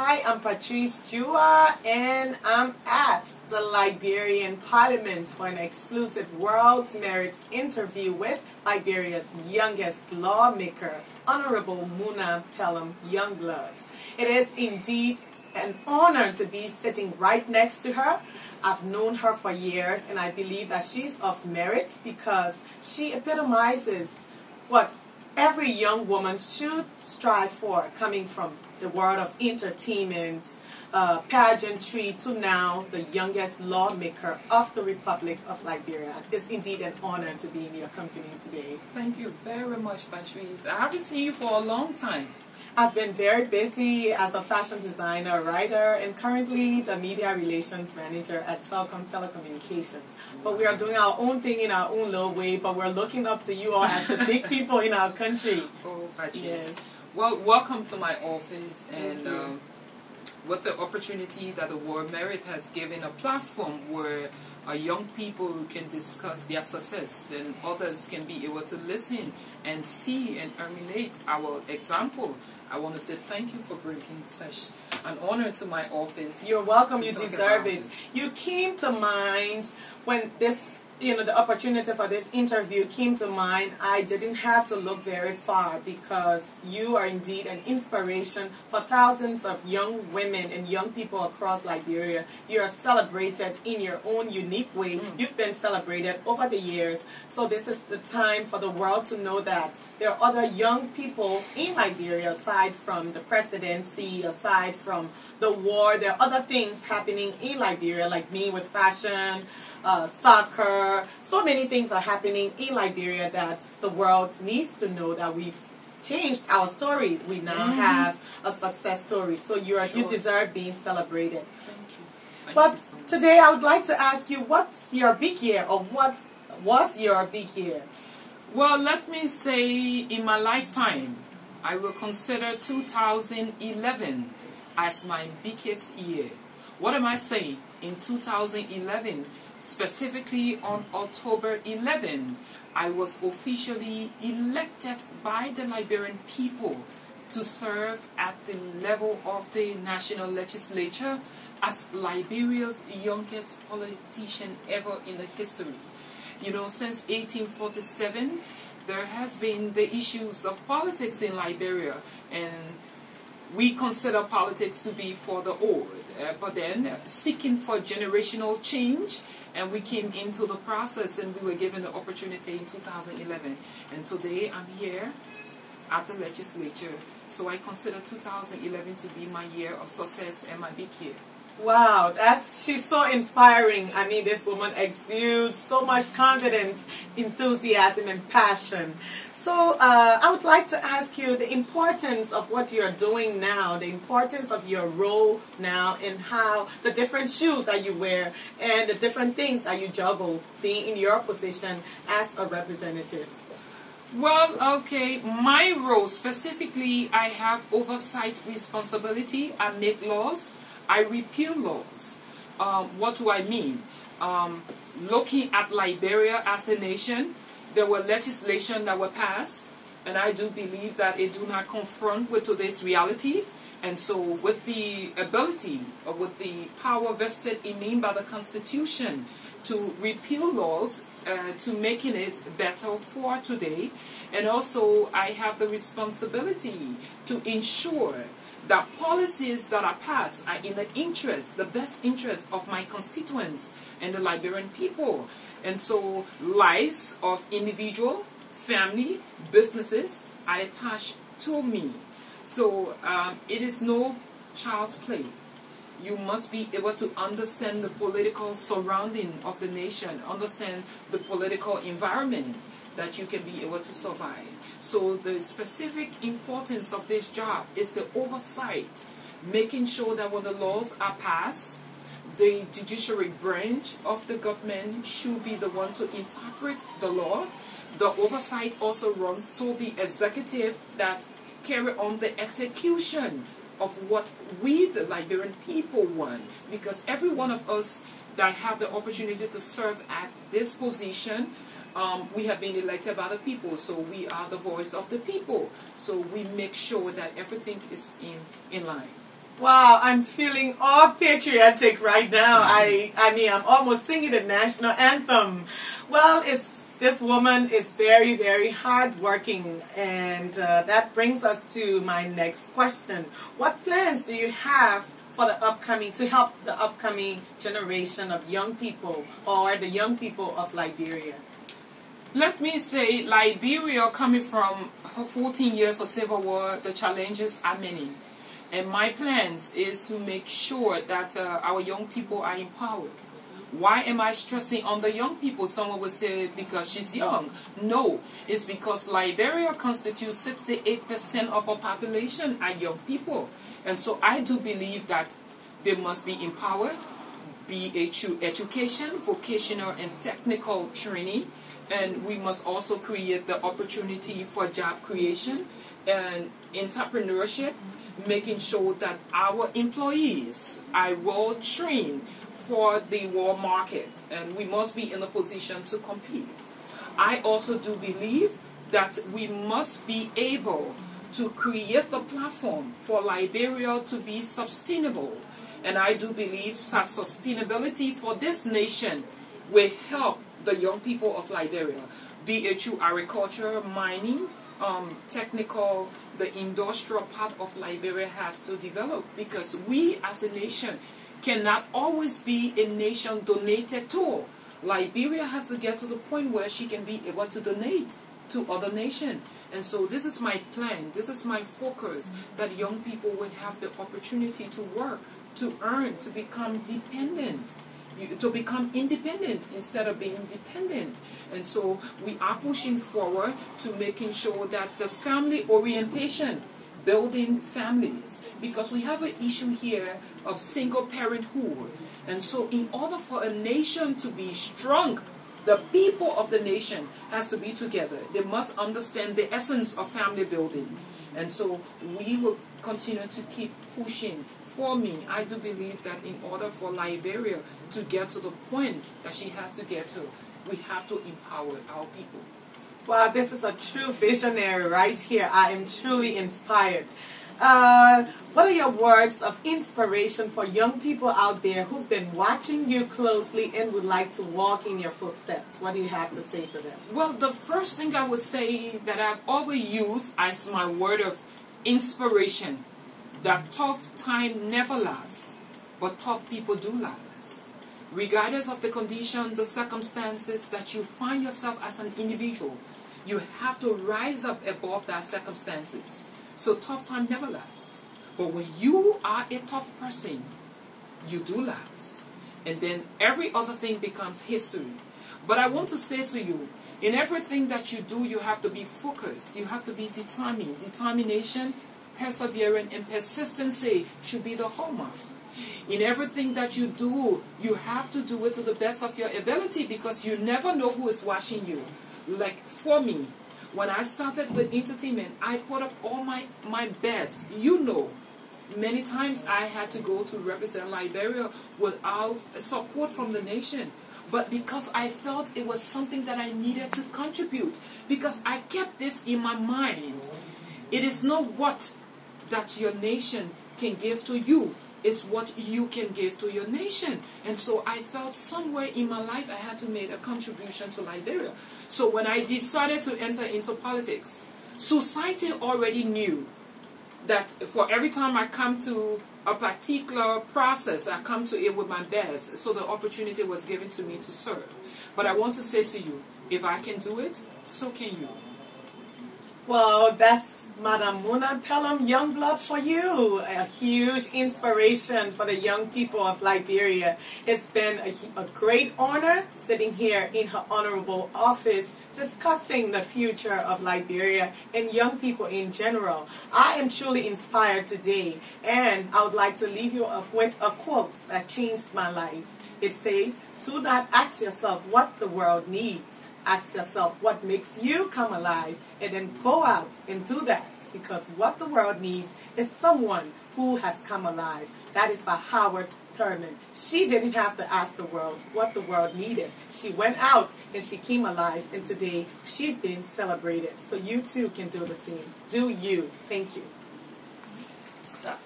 Hi, I'm Patrice Jua, and I'm at the Liberian Parliament for an exclusive World Merit interview with Liberia's youngest lawmaker, Honorable Munah Pelham Youngblood. It is indeed an honor to be sitting right next to her. I've known her for years, and I believe that she's of merit because she epitomizes what every young woman should strive for coming from the world of entertainment, uh, pageantry to now the youngest lawmaker of the Republic of Liberia. It's indeed an honor to be in your company today. Thank you very much, Patrice. I haven't seen you for a long time. I've been very busy as a fashion designer, writer, and currently the media relations manager at Cellcom Telecommunications. But we are doing our own thing in our own little way, but we're looking up to you all as the big people in our country. Oh. Yes. Well, welcome to my office, and um, with the opportunity that the World Merit has given a platform where uh, young people can discuss their success and others can be able to listen and see and emulate our example. I want to say thank you for bringing such an honor to my office. You're welcome. You deserve about it. You came to mind when this, you know, the opportunity for this interview came to mind. I didn't have to look very far because you are indeed an inspiration for thousands of young women and young people across Liberia. You are celebrated in your own unique way. Mm. You've been celebrated over the years. So this is the time for the world to know that there are other young people in Liberia aside from the presidency, aside from the war. There are other things happening in Liberia, like me with fashion, uh, soccer. So many things are happening in Liberia that the world needs to know that we've changed our story. We now have a success story. So you are you deserve being celebrated. Thank you. Thank you But so today I would like to ask you, what's your big year, or what was your big year? Well, let me say in my lifetime, I will consider 2011 as my biggest year. What am I saying? In 2011, specifically on October 11, I was officially elected by the Liberian people to serve at the level of the national legislature as Liberia's youngest politician ever in the history. You know, since 1847, there has been the issues of politics in Liberia, and we consider politics to be for the old. Uh, but then, seeking for generational change, and we came into the process, and we were given the opportunity in 2011. And today, I'm here at the legislature, so I consider 2011 to be my year of success and my big year. Wow, that's she's so inspiring. I mean, this woman exudes so much confidence, enthusiasm, and passion. So, uh, I would like to ask you the importance of what you're doing now, the importance of your role now, and how the different shoes that you wear and the different things that you juggle, being in your position as a representative. Well, okay, my role specifically, I have oversight responsibility. I make laws, I repeal laws. Um, what do I mean? Um, looking at Liberia as a nation, there were legislation that were passed, and I do believe that it do not confront with today's reality. And so, with the ability, or with the power vested in me by the Constitution, to repeal laws, uh, to making it better for today, and also I have the responsibility to ensure that policies that are passed are in the interest, the best interest of my constituents and the Liberian people. And so, lives of individual, family, businesses are attached to me. So, um, it is no child's play. You must be able to understand the political surrounding of the nation, understand the political environment that you can be able to survive. So the specific importance of this job is the oversight, making sure that when the laws are passed, the judiciary branch of the government should be the one to interpret the law. The oversight also runs to the executive that carry on the execution of what we, the Liberian people, want. Because every one of us that have the opportunity to serve at this position, um, we have been elected by the people, so we are the voice of the people. So we make sure that everything is in, in line. Wow, I'm feeling all patriotic right now. I, I mean, I'm almost singing the national anthem. Well, it's this woman is very, very hardworking, and uh, that brings us to my next question. What plans do you have for the upcoming to help the upcoming generation of young people or the young people of Liberia? Let me say, Liberia, coming from 14 years of civil war, the challenges are many. And my plans is to make sure that uh, our young people are empowered. Why am I stressing on the young people? Someone would say because she's young. No, it's because Liberia constitutes 68% of our population are young people. And so I do believe that they must be empowered, be a true education, vocational and technical training, and we must also create the opportunity for job creation and entrepreneurship, making sure that our employees are well trained for the world market, and we must be in a position to compete. I also do believe that we must be able to create the platform for Liberia to be sustainable. And I do believe that sustainability for this nation will help the young people of Liberia, be it through agriculture, mining, um, technical, the industrial part of Liberia has to develop because we as a nation cannot always be a nation donated to. Liberia has to get to the point where she can be able to donate to other nations. And so this is my plan, this is my focus, that young people would have the opportunity to work, to earn, to become dependent to become independent instead of being dependent. And so we are pushing forward to making sure that the family orientation, building families, because we have an issue here of single parenthood. And so in order for a nation to be strong, the people of the nation has to be together. They must understand the essence of family building. And so we will continue to keep pushing for me, I do believe that in order for Liberia to get to the point that she has to get to, we have to empower our people. Wow, this is a true visionary right here. I am truly inspired. Uh, what are your words of inspiration for young people out there who've been watching you closely and would like to walk in your footsteps? What do you have to say to them? Well, the first thing I would say that I've always used as my word of inspiration that tough time never lasts, but tough people do last. Regardless of the condition, the circumstances that you find yourself as an individual, you have to rise up above that circumstances. So tough time never lasts. But when you are a tough person, you do last. And then every other thing becomes history. But I want to say to you, in everything that you do, you have to be focused. You have to be determined. Determination perseverance and persistency should be the hallmark. In everything that you do, you have to do it to the best of your ability because you never know who is watching you. Like for me, when I started with entertainment, I put up all my, my best. You know, many times I had to go to represent Liberia without support from the nation. But because I felt it was something that I needed to contribute, because I kept this in my mind. It is not what that your nation can give to you is what you can give to your nation. And so I felt somewhere in my life I had to make a contribution to Liberia. So when I decided to enter into politics, society already knew that for every time I come to a particular process, I come to it with my best. So the opportunity was given to me to serve. But I want to say to you, if I can do it, so can you. Well, that's Madam Munah Pelham Youngblood for you. A huge inspiration for the young people of Liberia. It's been a, a, great honor sitting here in her honorable office discussing the future of Liberia and young people in general. I am truly inspired today, and I would like to leave you with a quote that changed my life. It says, Do not ask yourself what the world needs ask yourself what makes you come alive and then go out and do that because what the world needs is someone who has come alive. That is by Howard Thurman. She didn't have to ask the world what the world needed. She went out and she came alive, and today she's being celebrated. So you too can do the same. Do you. Thank you. Stop.